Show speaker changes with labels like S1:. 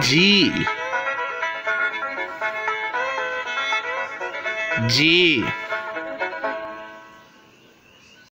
S1: G. G.